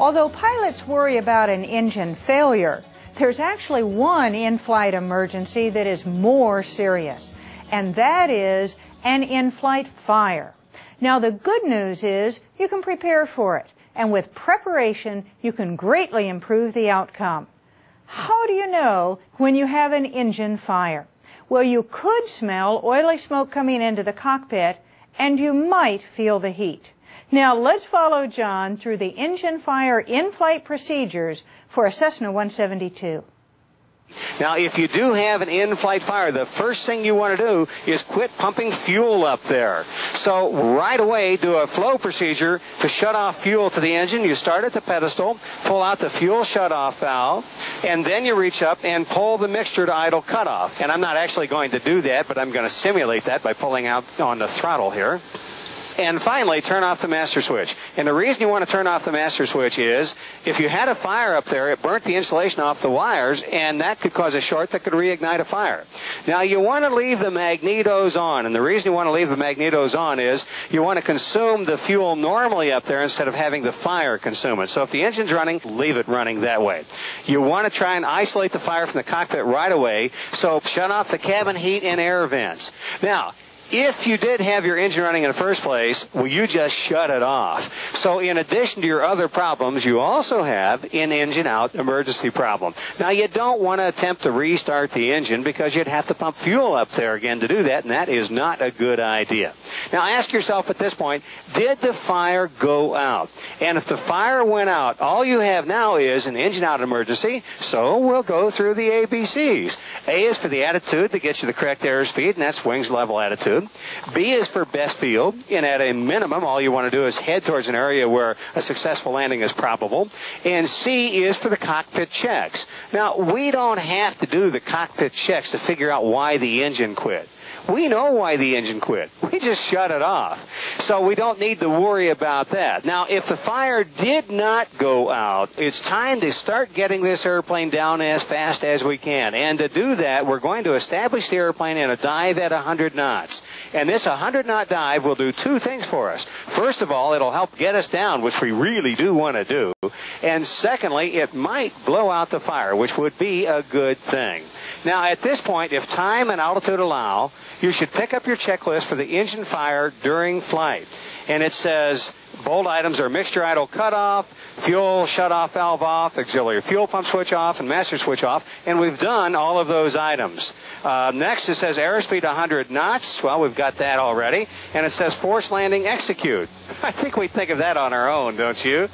Although pilots worry about an engine failure, there's actually one in-flight emergency that is more serious, and that is an in-flight fire. Now the good news is you can prepare for it, and with preparation you can greatly improve the outcome. How do you know when you have an engine fire? Well, you could smell oily smoke coming into the cockpit, and you might feel the heat. Now let's follow John through the engine fire in-flight procedures for a Cessna 172. Now, if you do have an in-flight fire, the first thing you want to do is quit pumping fuel up there. So right away, do a flow procedure to shut off fuel to the engine. You start at the pedestal, pull out the fuel shut-off valve, and then you reach up and pull the mixture to idle cutoff. And I'm not actually going to do that, but I'm going to simulate that by pulling out on the throttle here. And finally, turn off the master switch. And the reason you want to turn off the master switch is if you had a fire up there, it burnt the insulation off the wires, and that could cause a short that could reignite a fire. Now, you want to leave the magnetos on, and the reason you want to leave the magnetos on is you want to consume the fuel normally up there instead of having the fire consume it. So if the engine's running, leave it running that way. You want to try and isolate the fire from the cockpit right away, so shut off the cabin heat and air vents. Now, if you did have your engine running in the first place, well, you just shut it off. So in addition to your other problems, you also have an engine out emergency problem. Now you don't want to attempt to restart the engine because you'd have to pump fuel up there again to do that, and that is not a good idea. Now ask yourself at this point, did the fire go out? And if the fire went out, all you have now is an engine out emergency, so we'll go through the ABCs. A is for the attitude that gets you the correct airspeed, and that's wings level attitude. B is for best field, and at a minimum, all you want to do is head towards an area where a successful landing is probable. And C is for the cockpit checks. Now, we don't have to do the cockpit checks to figure out why the engine quit. We know why the engine quit. We just shut it off. So we don't need to worry about that. Now, if the fire did not go out, it's time to start getting this airplane down as fast as we can. And to do that, we're going to establish the airplane in a dive at 100 knots. And this 100 knot dive will do two things for us. First of all, it'll help get us down, which we really do want to do. And secondly, it might blow out the fire, which would be a good thing. Now, at this point, if time and altitude allow, you should pick up your checklist for the engine fire during flight. And it says bold items are mixture idle cutoff, fuel shut off valve off, auxiliary fuel pump switch off, and master switch off. And we've done all of those items. Uh, next, it says airspeed 100 knots. Well, we've got that already. And it says force landing execute. I think we think of that on our own, don't you?